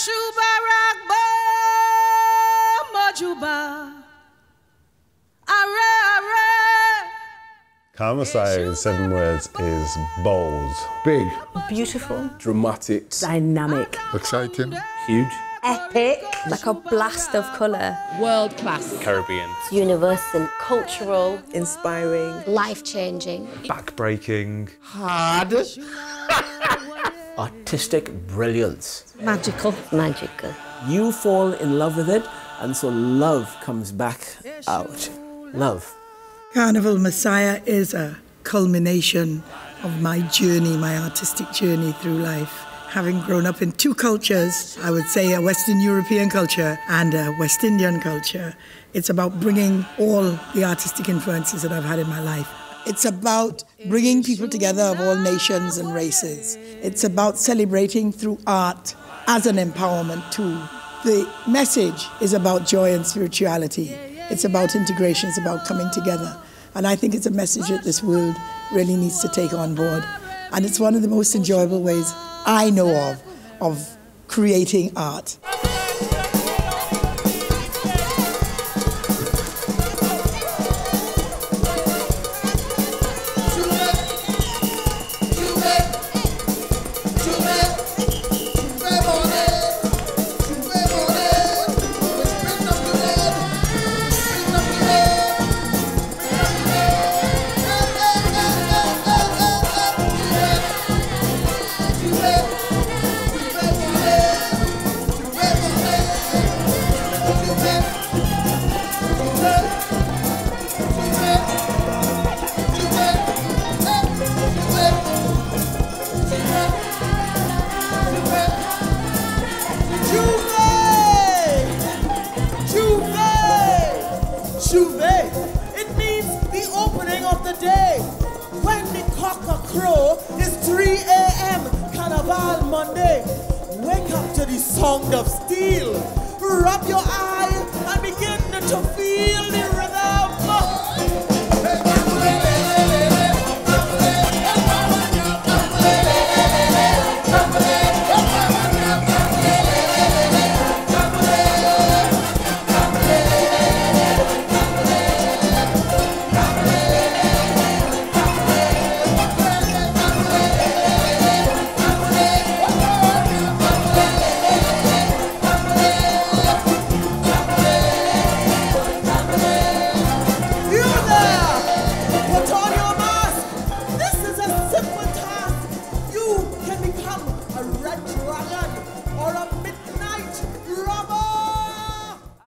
Shubaragbo Mojuba. Are, are. In seven words is bold. Big. Beautiful. Dramatic. Dynamic. Exciting. Huge. Epic. Like a blast of colour. World class. Caribbean. Universal. Cultural. Inspiring. Life changing. Backbreaking. Hard. Artistic brilliance. Magical. Magical. You fall in love with it, and so love comes back out. Love. Carnival Messiah is a culmination of my journey, my artistic journey through life. Having grown up in two cultures, I would say a Western European culture and a West Indian culture, it's about bringing all the artistic influences that I've had in my life. It's about bringing people together of all nations and races. It's about celebrating through art as an empowerment tool. The message is about joy and spirituality. It's about integration, it's about coming together. And I think it's a message that this world really needs to take on board. And it's one of the most enjoyable ways I know of of creating art. The opening of the day. When the cock a crow is 3 a.m. Carnival Monday. Wake up to the sound of steel. Rub your eye and begin to feel the